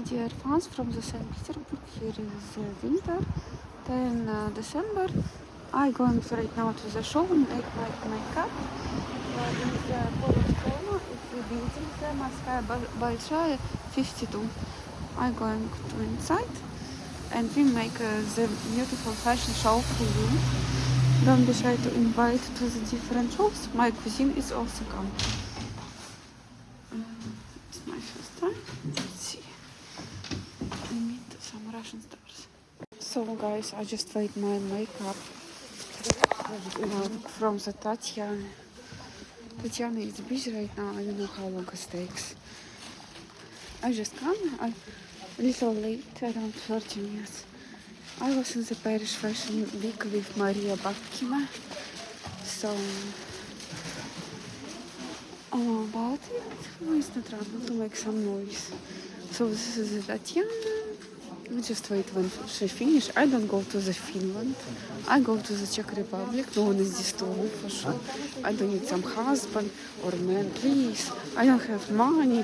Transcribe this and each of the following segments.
my dear fans from the St. Petersburg. Here is uh, winter. Then uh, December. I going right now to the show and make my makeup. Uh, in the Polish Doma, it's the building there, Moscow Большая 52. I going to inside and we make uh, the beautiful fashion show for you. Don't be shy to invite to the different shows. My cousin is also come. Uh, it's my first time. Let's see. Russian stars. So guys, I just made my makeup from the Tatiana. Tatiana is busy right now. I don't know how long it takes. I just come. A little late, around 30 minutes. I was in the Paris Fashion Week with Maria Bakkina. So, uh, but it was not trouble to make some noise. So this is Tatiana. Just wait when she finish. I don't go to the Finland. I go to the Czech Republic. No one is disturbed for sure. I don't need some husband or man, please. I don't have money.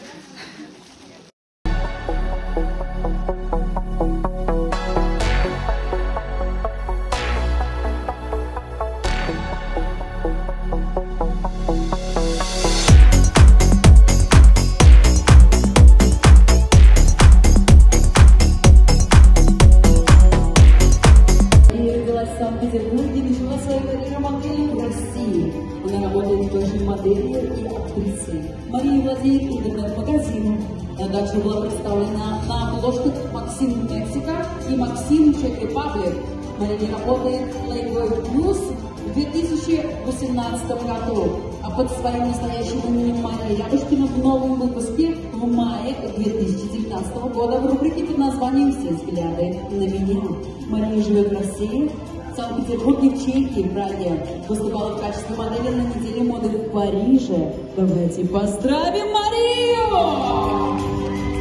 Актрисой. Мария интернет-магазином. Она также была представлена на обложках Максим Мексика и Максим Чек Репаблик. Мария работает в Playboy Plus в 2018 году. А под своим настоящим именем Мария Рябушкина в новом выпуске в мае 2019 года в рубрике под названием «Все взгляды на меня». Мария живет в России, в Санкт-Петербурге, в Чехии, в. Выступала в качестве модели на неделе моды в Париже. Давайте поздравим Марию!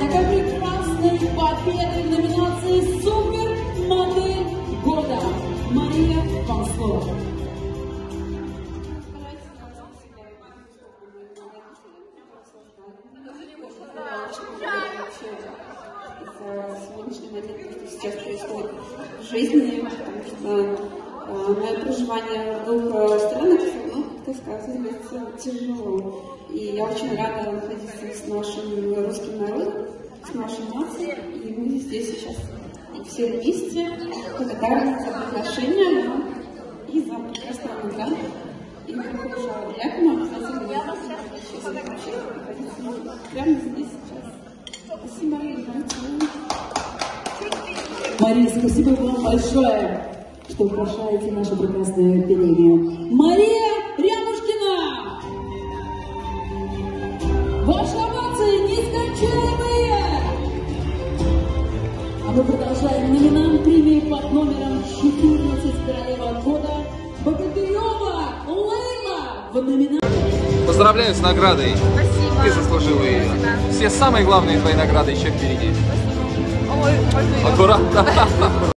Такой прекрасной победой в номинации «Супер модель года». Мария, вам слово. сейчас происходит в э, мое проживание в двух странах равно как-то сказывается тяжело. И я очень рада находиться с нашим русским народом, с нашей нацией, и мы здесь сейчас все вместе благодарны за приглашение ну, и за прекрасную награду. И приглашаю Якова, обязательно я вас прямо здесь сейчас. Спасибо. Мария, спасибо вам большое, что украшаете нашу прекрасную академию. Мария Рябушкина! Ваши овации нескончаемые! А мы продолжаем номинант премии под номером 14 Королева года Богатырева Лейла в номинации Поздравляю с наградой. Спасибо. Ты заслужила ее. Спасибо. Все самые главные твои награды еще впереди. Ой, можно я? Аккуратно.